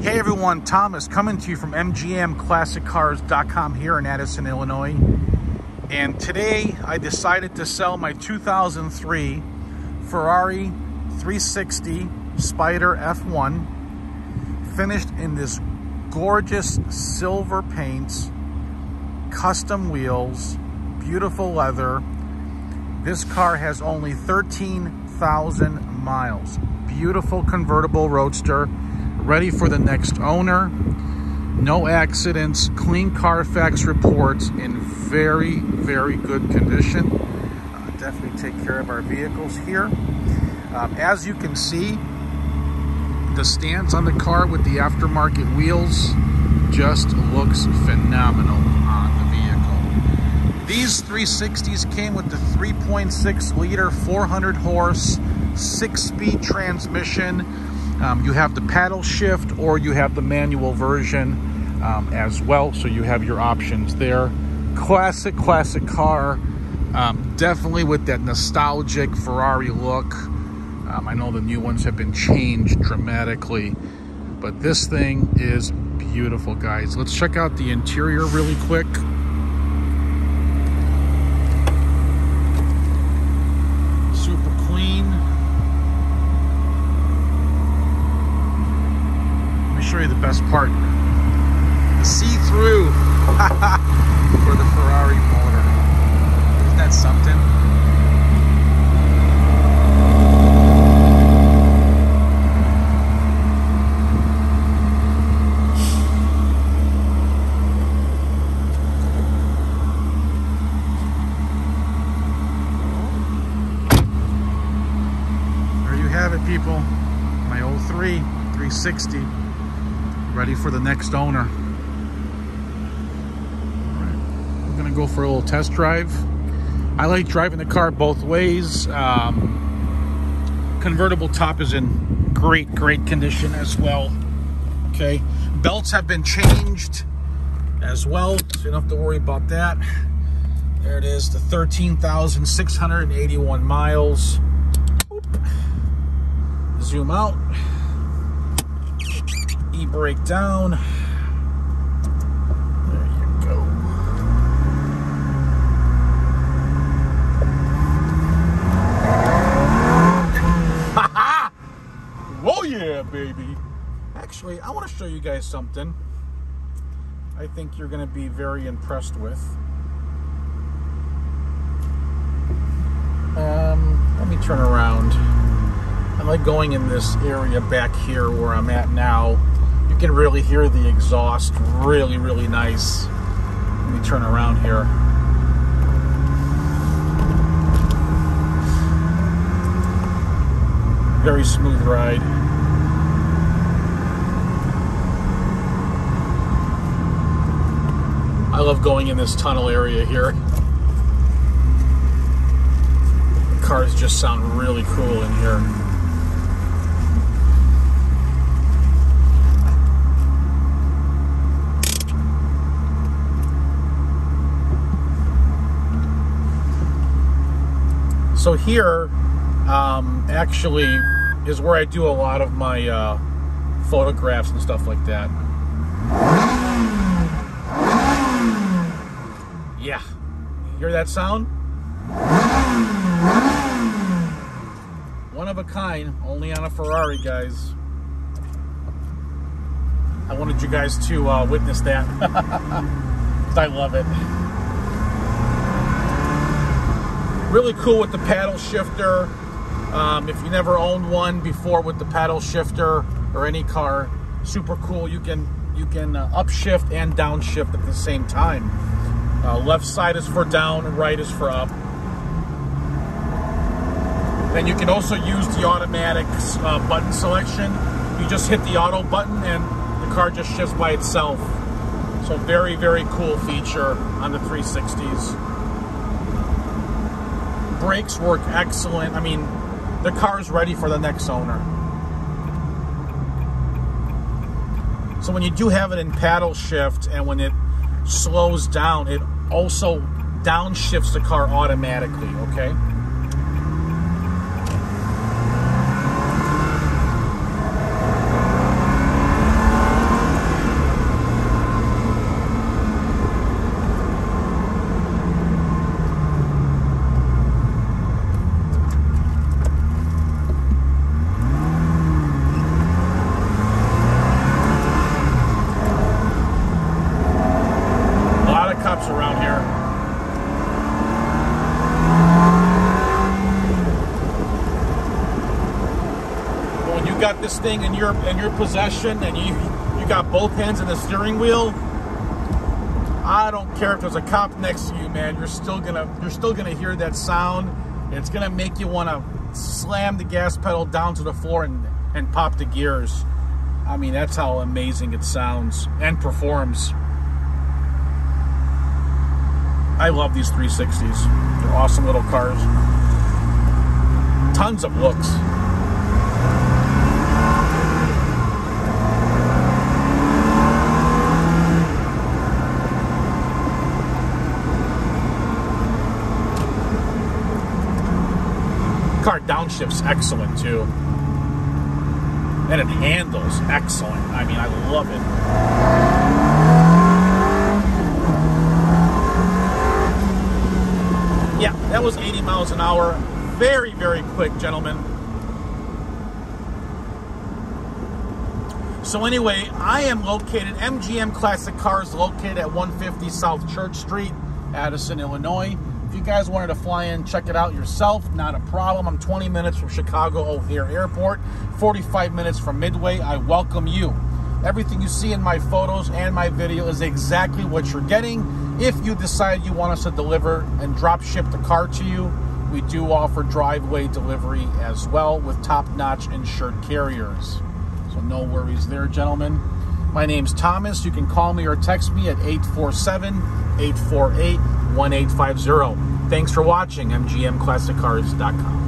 Hey everyone, Thomas coming to you from MGMClassicCars.com here in Addison, Illinois. And today I decided to sell my 2003 Ferrari 360 Spider F1 finished in this gorgeous silver paints, custom wheels, beautiful leather. This car has only 13,000 miles. Beautiful convertible roadster ready for the next owner. No accidents, clean Carfax reports in very, very good condition. Uh, definitely take care of our vehicles here. Um, as you can see, the stance on the car with the aftermarket wheels just looks phenomenal on the vehicle. These 360s came with the 3.6 liter, 400 horse, six speed transmission um, you have the paddle shift or you have the manual version um, as well. So you have your options there. Classic, classic car. Um, definitely with that nostalgic Ferrari look. Um, I know the new ones have been changed dramatically, but this thing is beautiful, guys. Let's check out the interior really quick. Show you the best part. The see-through for the Ferrari motor. Isn't that something? Have it, people. My 03 360 ready for the next owner. we're gonna go for a little test drive. I like driving the car both ways. Um, convertible top is in great, great condition as well. Okay, belts have been changed as well, so you don't have to worry about that. There it is, the 13,681 miles. Oop. Zoom out e-brake down. There you go. oh yeah, baby. Actually, I want to show you guys something I think you're going to be very impressed with. Um, let me turn around. I like going in this area back here where I'm at now you can really hear the exhaust really, really nice. Let me turn around here. Very smooth ride. I love going in this tunnel area here. The cars just sound really cool in here. So here, um, actually, is where I do a lot of my uh, photographs and stuff like that. Yeah. Hear that sound? One of a kind, only on a Ferrari, guys. I wanted you guys to uh, witness that. I love it. Really cool with the paddle shifter. Um, if you never owned one before with the paddle shifter or any car, super cool. You can you can uh, upshift and downshift at the same time. Uh, left side is for down, right is for up. Then you can also use the automatic uh, button selection. You just hit the auto button and the car just shifts by itself. So very, very cool feature on the 360s brakes work excellent. I mean, the car is ready for the next owner. So when you do have it in paddle shift and when it slows down, it also downshifts the car automatically, okay? Got this thing in your in your possession and you you got both hands in the steering wheel, I don't care if there's a cop next to you, man. You're still gonna you're still gonna hear that sound. It's gonna make you want to slam the gas pedal down to the floor and and pop the gears. I mean, that's how amazing it sounds and performs. I love these 360s. They're awesome little cars. Tons of looks. car downshifts excellent too. And it handles excellent. I mean, I love it. Yeah, that was 80 miles an hour. Very, very quick, gentlemen. So anyway, I am located, MGM Classic Cars located at 150 South Church Street, Addison, Illinois. If you guys wanted to fly in, check it out yourself, not a problem. I'm 20 minutes from Chicago O'Hare Airport, 45 minutes from Midway. I welcome you. Everything you see in my photos and my video is exactly what you're getting. If you decide you want us to deliver and drop ship the car to you, we do offer driveway delivery as well with top-notch insured carriers. So no worries there, gentlemen. My name's Thomas. You can call me or text me at 847 848 1850. Thanks for watching MGMClassicCars.com.